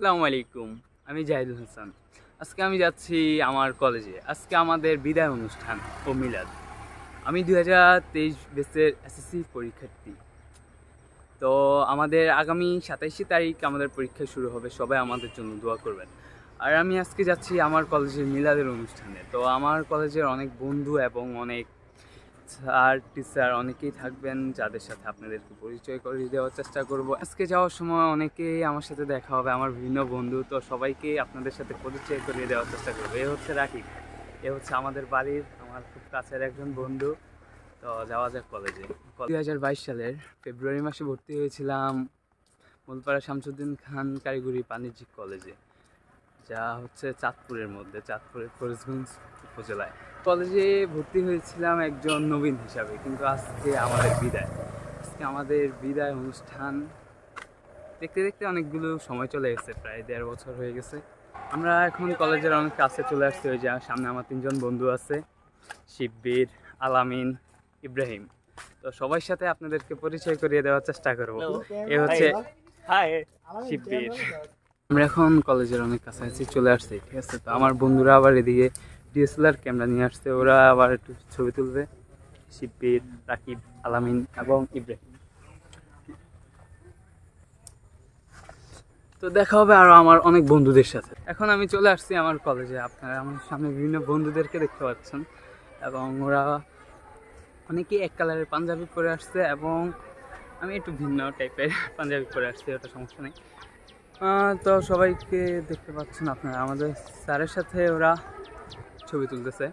আসসালামু আলাইকুম, আমি জাহিদুল হাসান। আজকে আমি যাচ্ছি আমার কলেজে। আজকে আমাদের বিদায় অনুষ্ঠান ও মিলাদ। আমি দু হাজার তেইশ বেসের এসএসসি পরীক্ষার্থী। তো আমাদের আগামী সাতাইশে তারিখ আমাদের পরীক্ষা শুরু হবে, সবাই আমাদের জন্য দোয়া করবেন। আর আমি আজকে যাচ্ছি আমার কলেজের মিলাদের অনুষ্ঠানে। তো আমার কলেজের অনেক বন্ধু এবং অনেক স্যার টিচার অনেকেই থাকবেন যাদের সাথে আপনাদেরকে পরিচয় করিয়ে দেওয়ার চেষ্টা করব। আজকে যাওয়ার সময় অনেকেই আমার সাথে দেখা হবে, আমার বিভিন্ন বন্ধু। তো সবাইকে আপনাদের সাথে পরিচয় করিয়ে দেওয়ার চেষ্টা করব। এ হচ্ছে রাকিব। এ হচ্ছে আমাদের বাড়ির, আমার খুব কাছের একজন বন্ধু। তো যাওয়া যাক কলেজে। দুই হাজার বাইশ সালের ফেব্রুয়ারি মাসে ভর্তি হয়েছিলাম মূলপাড়া শামসুদ্দিন খান কারিগরি বাণিজ্যিক কলেজে। যা হচ্ছে চাঁদপুরের মধ্যে, চাঁদপুরের ফরিজগঞ্জ উপজেলায়। কলেজে ভর্তি হয়েছিলাম একজন নবীন হিসাবে কিন্তু আজকে আমাদের বিদায়। আজকে আমাদের বিদায় অনুষ্ঠান দেখতে দেখতে অনেকগুলো সময় চলে গেছে প্রায় দেড় বছর হয়ে গেছে। আমরা এখন কলেজের অনেক কাছে চলে আসছি ওই যে সামনে আমার তিনজন বন্ধু আছে শিববীর আলামিন ইব্রাহিম। তো সবার সাথে আপনাদেরকে পরিচয় করিয়ে দেওয়ার চেষ্টা করব। এ হচ্ছে শিববীর। আমরা এখন কলেজের অনেক কাছাকাছি চলে আসছি ঠিক আছে? তো আমার বন্ধুরা আবার এদিকে ডিএসএলআর ক্যামেরা নিয়ে আসছে, ওরা আবার একটু ছবি তুলবে। শিববীর, রাকিব, আলামিন এবং ইব্রাহিম। তো দেখা হবে আরও আমার অনেক বন্ধুদের সাথে। এখন আমি চলে আসছি আমার কলেজে আপনারা আমার সামনে বিভিন্ন বন্ধুদেরকে দেখতে পাচ্ছেন এবং ওরা অনেকেই এক কালারের পাঞ্জাবি পরে আসছে এবং আমি একটু ভিন্ন টাইপের পাঞ্জাবি পরে আসছি, ওটা সমস্যা নেই। তো সবাইকে দেখতে পাচ্ছেন আপনারা। আমাদের স্যারের সাথে ওরা ছবি তুলতেছে।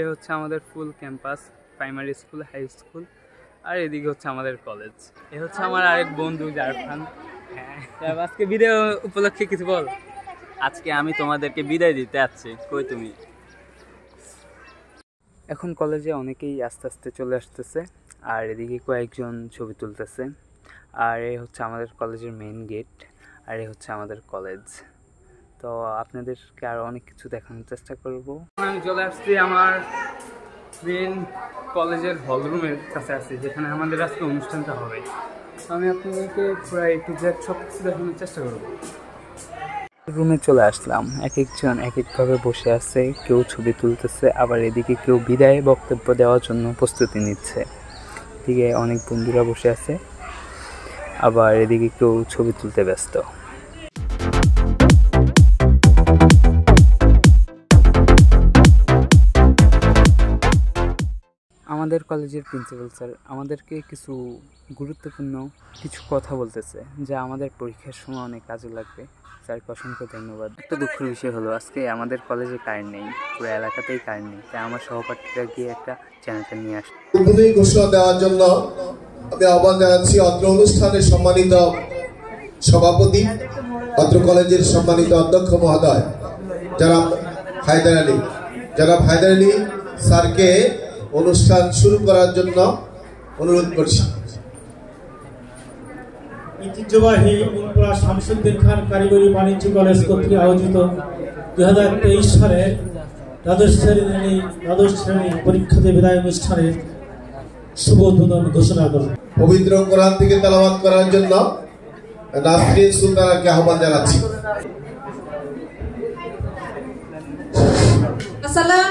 এ হচ্ছে আমাদের full campus primary school high school আর এদিকে হচ্ছে আমাদের কলেজ এ হচ্ছে আমার আরেক বন্ধু জারফান হ্যাঁ। আজকে বিদায় উপলক্ষে কিছু বল। আজকে আমি তোমাদেরকে বিদায় দিতে যাচ্ছি। কই তুমি? এখন কলেজে অনেকেই আস্তে আস্তে চলে আসতেছে আর এদিকে কয়েকজন ছবি তুলতেছে। আর এ হচ্ছে আমাদের কলেজের মেইন গেট আর এ হচ্ছে আমাদের কলেজ তো আপনাদেরকে আরও অনেক কিছু দেখানোর চেষ্টা করব। আমি চলে আসছি আমার মেন কলেজের হলরুমের কাছে আছি যেখানে আমাদের আজকে অনুষ্ঠানটা হবে। আমি আপনাদেরকে প্রায় একটু সব কিছু দেখানোর চেষ্টা করব। রুমে চলে আসলাম। এক একজন এক একভাবে বসে আছে কেউ ছবি তুলতেছে আবার এদিকে কেউ বিদায় বক্তব্য দেওয়ার জন্য প্রস্তুতি নিচ্ছে। এদিকে অনেক বন্ধুরা বসে আছে আবার এদিকে কেউ ছবি তুলতে ব্যস্ত। আমাদের কলেজের প্রিন্সিপাল স্যার আমাদেরকে কিছু গুরুত্বপূর্ণ কিছু কথা বলতেছে যা আমাদের পরীক্ষার সময় অনেক কাজে লাগবে। স্যারকে অসংখ্য ধন্যবাদ। একটা দুঃখের বিষয় হলো আজকে আমাদের কলেজে কারেন্ট নেই পুরো এলাকাতেই কারেন্ট নেই তাই আমার সহপাঠীরা গিয়ে একটা চ্যানেলটা নিয়ে আসে। উদ্বোধনী ঘোষণা দেওয়ার জন্য আমি আহ্বান জানাচ্ছি অত্র অনুষ্ঠানের সম্মানিত সভাপতি অত্র কলেজের সম্মানিত অধ্যক্ষ মহোদয় যারা হায়দার আলী। যারা হায়দার আলী স্যারকে অনুষ্ঠান শুরু করার জন্য অনুরোধ করছি। ঐতিহ্যবাহী উনপুরা শামসুদ্দিন খান কারিগরি বাণিজ্য কলেজ কর্তৃক আয়োজিত দুই হাজার তেইশ সালে দ্বাদশ শ্রেণি দ্বাদশ শ্রেণি পরীক্ষাতে বিদায় অনুষ্ঠানে শুভ উদ্বোধন ঘোষণা করেন পবিত্র কোরআন থেকে তেলাবাদ করার জন্য নাসরিন সুলতানাকে আহ্বান জানাচ্ছি। আসসালাম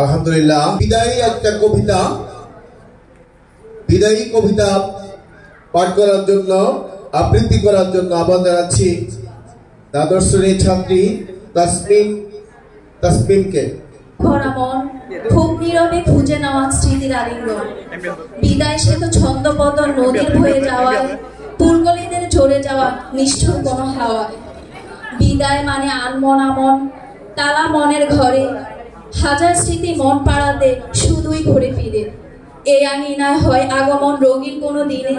আলহামদুলিল্লাহ, বিদায়ী একটা কবিতা। বিদায়ী কবিতা পাঠ করার জন্য, আবৃত্তি করার জন্য আহ্বান জানাচ্ছি দ্বাদশ ছাত্রী তাসমিম, তাসমিমকে। ভরা মন খুব নীরবে খুঁজে নেওয়া স্মৃতির আলিঙ্গন। বিদায় সে তো ছন্দপদ নদীর হয়ে যাওয়ায় পুরগলিদের ঝরে যাওয়া নিষ্ঠুর কোনো হাওয়ায়। বিদায় মানে আনমন আমন, তালা মনের ঘরে, হাজার স্মৃতি মন পাড়াতে শুধুই ঘুরে ফিরে। এই আঙিনায় হয় আগমন রোগীর কোনো দিনে,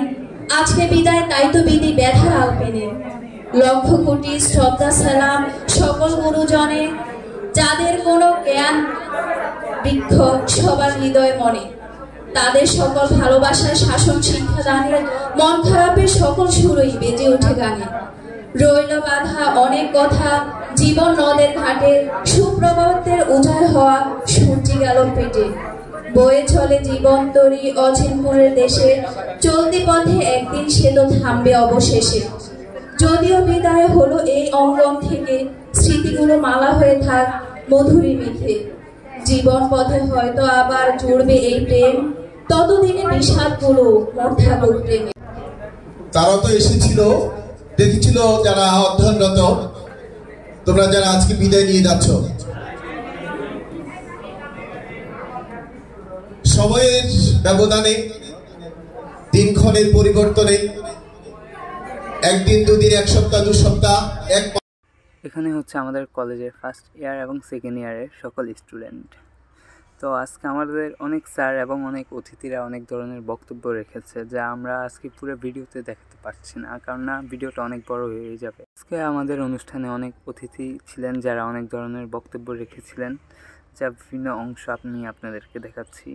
আজকে বিদায় তাই তো বিধি ব্যথার আলপেনে। লক্ষ কোটি শ্রদ্ধা সালাম সকল গুরুজনে, যাদের কোনো জ্ঞান বৃক্ষ সবার হৃদয় মনে। তাদের সকল ভালোবাসার শাসন শিক্ষা দানের মন খারাপের সকল সুরই বেজে ওঠে গানে। রইল বাধা, অনেক কথা, জীবন নদের ঘাটে, সুপ্রভাতের উজাড় হওয়া সূর্যি গেল পেটে। বয়ে চলে জীবন তরি অচিনপুরের দেশে, চলতি পথে একদিন সে তো থামবে অবশেষে। যদিও বিদায় হলো এই অঙ্গন থেকে, স্মৃতিগুলো মালা হয়ে থাক মধুরী মিথে। জীবন পথে হয়তো আবার জুড়বে এই প্রেম, ততদিনে বিষাদগুলো মোর থাকুক প্রেমে। তারা তো এসেছিল দেখেছিল যারা অধ্যয়নরত? তোমরা যারা আজকে বিদায় নিয়ে যাচ্ছ? সময়ের ব্যবধানে, দিনক্ষণের পরিবর্তনে, একদিন, দুদিন, এক সপ্তাহ, দু সপ্তাহ, এক এখানে হচ্ছে আমাদের কলেজের ফার্স্ট ইয়ার এবং সেকেন্ড ইয়ারের সকল স্টুডেন্ট তো আজকে আমাদের অনেক স্যার এবং অনেক অতিথিরা অনেক ধরনের বক্তব্য রেখেছে যা আমরা আজকে পুরো ভিডিওতে দেখাতে পারছি না, কারণ না ভিডিওটা অনেক বড় হয়ে যাবে। আজকে আমাদের অনুষ্ঠানে অনেক অতিথি ছিলেন যারা অনেক ধরনের বক্তব্য রেখেছিলেন, যা বিভিন্ন অংশ আমি আপনাদেরকে দেখাচ্ছি।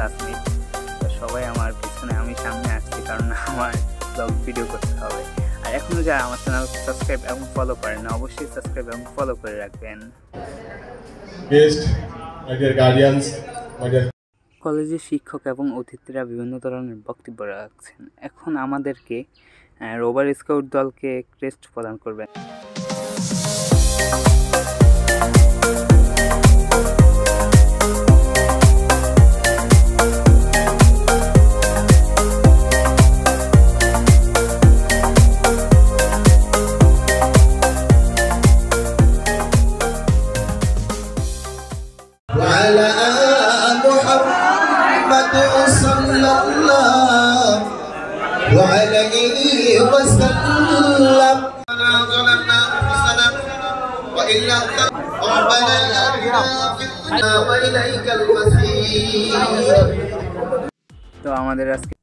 ক্লাসমেট সবাই আমার পিছনে আমি সামনে আসছি কারণ আমার ব্লগ ভিডিও করতে হবে। আর এখনও যারা আমার চ্যানেল সাবস্ক্রাইব এবং ফলো করেন অবশ্যই সাবস্ক্রাইব এবং ফলো করে রাখবেন। কলেজের শিক্ষক এবং অতিথিরা বিভিন্ন ধরনের বক্তব্য রাখছেন। এখন আমাদেরকে রোভার স্কাউট দলকে ক্রেস্ট প্রদান করবেন। وإن لم تغفر ربنا آتنا في الدنيا وإليك المصير তো আমাদের আজকে